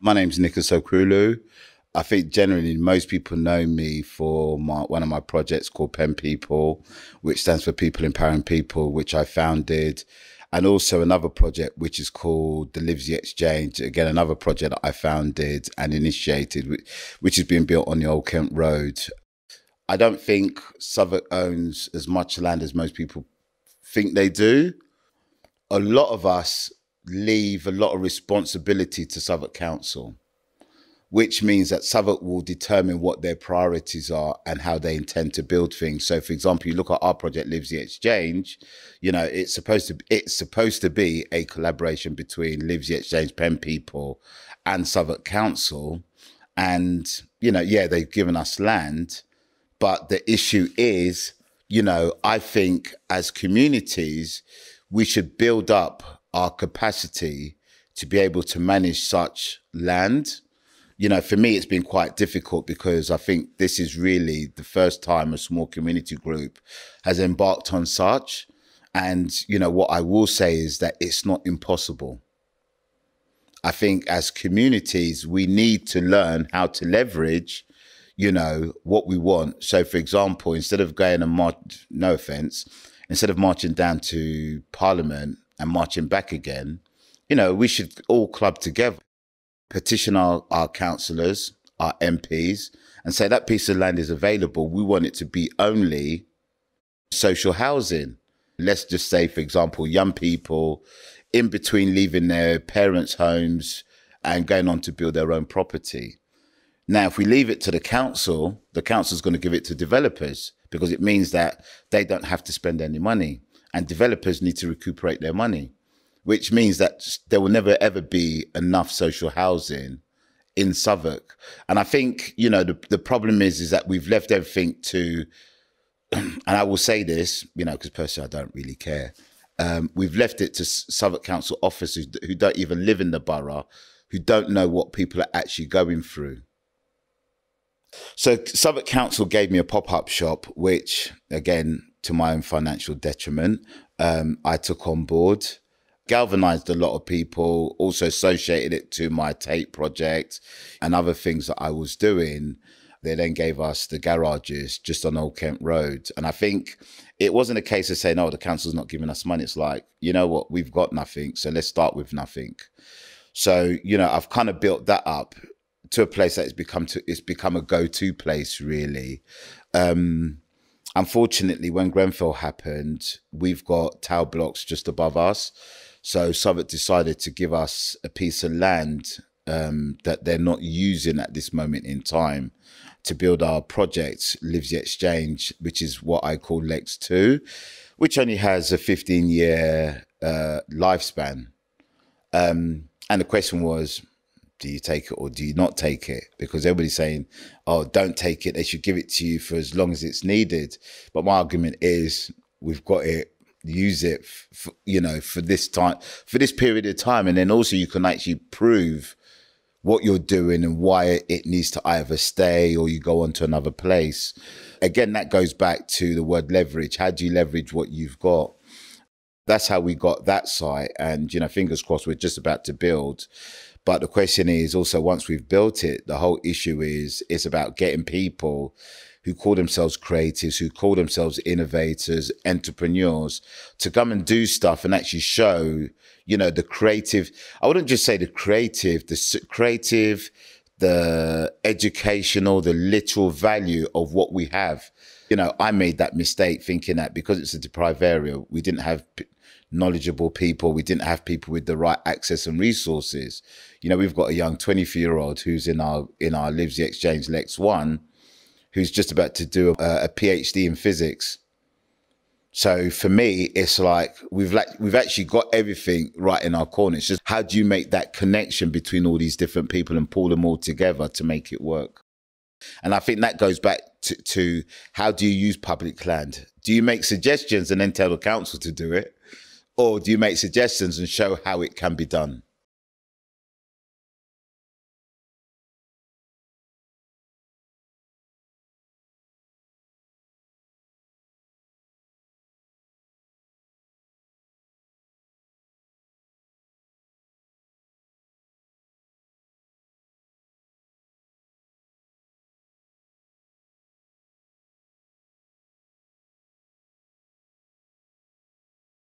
my name's Nicholas Okwulu. I think generally most people know me for my, one of my projects called Pen People, which stands for People Empowering People, which I founded, and also another project which is called the Livesey Exchange. Again, another project that I founded and initiated, which is being built on the Old Kent Road. I don't think Southwark owns as much land as most people think they do. A lot of us leave a lot of responsibility to Southwark Council which means that Southwark will determine what their priorities are and how they intend to build things. So, for example, you look at our project, Livesey Exchange. You know, it's supposed to it's supposed to be a collaboration between Livesey Exchange, Pen People, and Southwark Council. And you know, yeah, they've given us land, but the issue is, you know, I think as communities, we should build up our capacity to be able to manage such land you know, for me, it's been quite difficult because I think this is really the first time a small community group has embarked on such. And, you know, what I will say is that it's not impossible. I think as communities, we need to learn how to leverage, you know, what we want. So, for example, instead of going and march, no offense, instead of marching down to Parliament and marching back again, you know, we should all club together petition our, our councillors, our MPs, and say that piece of land is available. We want it to be only social housing. Let's just say, for example, young people in between leaving their parents' homes and going on to build their own property. Now, if we leave it to the council, the council is going to give it to developers because it means that they don't have to spend any money and developers need to recuperate their money which means that there will never ever be enough social housing in Southwark. And I think, you know, the, the problem is, is that we've left everything to, and I will say this, you know, because personally I don't really care. Um, we've left it to Southwark Council officers who don't even live in the borough, who don't know what people are actually going through. So Southwark Council gave me a pop-up shop, which again, to my own financial detriment, um, I took on board galvanized a lot of people, also associated it to my tape project and other things that I was doing. They then gave us the garages just on Old Kent Road. And I think it wasn't a case of saying, oh, the council's not giving us money. It's like, you know what, we've got nothing. So let's start with nothing. So, you know, I've kind of built that up to a place that it's become to it's become a go-to place, really. Um, unfortunately, when Grenfell happened, we've got tower blocks just above us. So Southwark decided to give us a piece of land um, that they're not using at this moment in time to build our project, Livesey Exchange, which is what I call Lex 2, which only has a 15 year uh, lifespan. Um, and the question was, do you take it or do you not take it? Because everybody's saying, oh, don't take it. They should give it to you for as long as it's needed. But my argument is, we've got it use it, for, you know, for this time, for this period of time. And then also you can actually prove what you're doing and why it needs to either stay or you go on to another place. Again, that goes back to the word leverage. How do you leverage what you've got? That's how we got that site. And, you know, fingers crossed, we're just about to build. But the question is also once we've built it, the whole issue is it's about getting people who call themselves creatives, who call themselves innovators, entrepreneurs, to come and do stuff and actually show, you know, the creative. I wouldn't just say the creative, the creative, the educational, the literal value of what we have. You know, I made that mistake thinking that because it's a deprived area, we didn't have knowledgeable people. We didn't have people with the right access and resources. You know, we've got a young 24 year old who's in our in our Livesey Exchange Lex One, who's just about to do a, a PhD in physics. So for me, it's like we've like we've actually got everything right in our corner. It's just how do you make that connection between all these different people and pull them all together to make it work? And I think that goes back to, to how do you use public land? Do you make suggestions and then tell the council to do it? Or do you make suggestions and show how it can be done?